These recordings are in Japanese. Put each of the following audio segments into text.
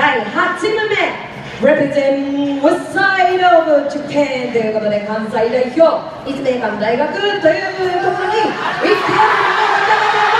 第8チーム目。Represent West Side of Japan ということで関西代表立命館大学というところに行ってやるのが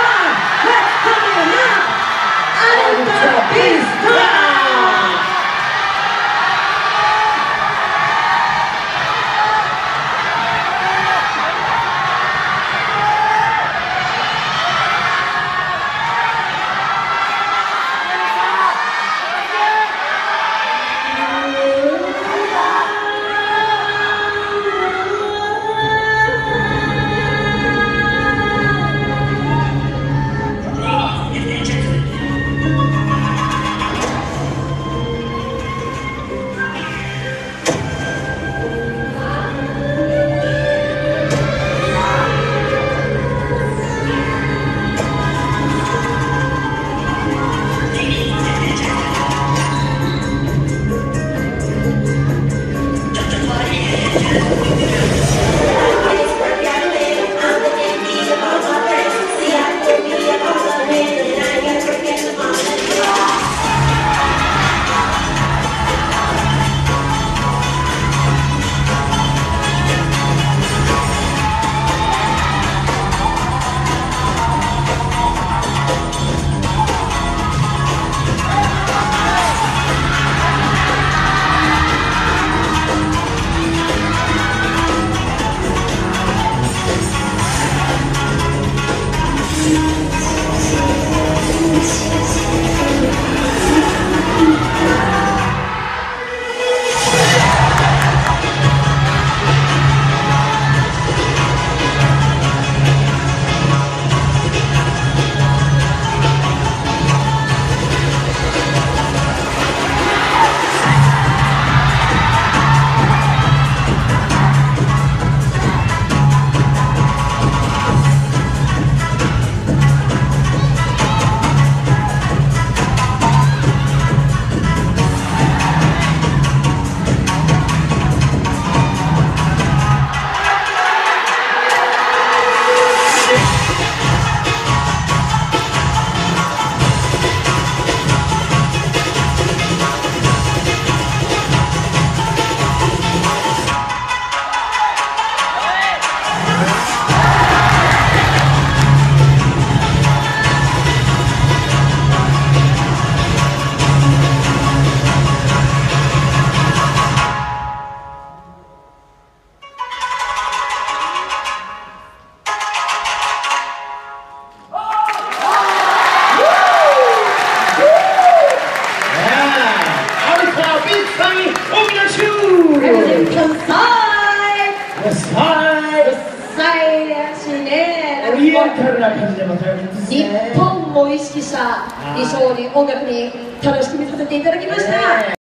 方々は Let's 日本を意識した衣装に音楽に楽しく見させていただきました。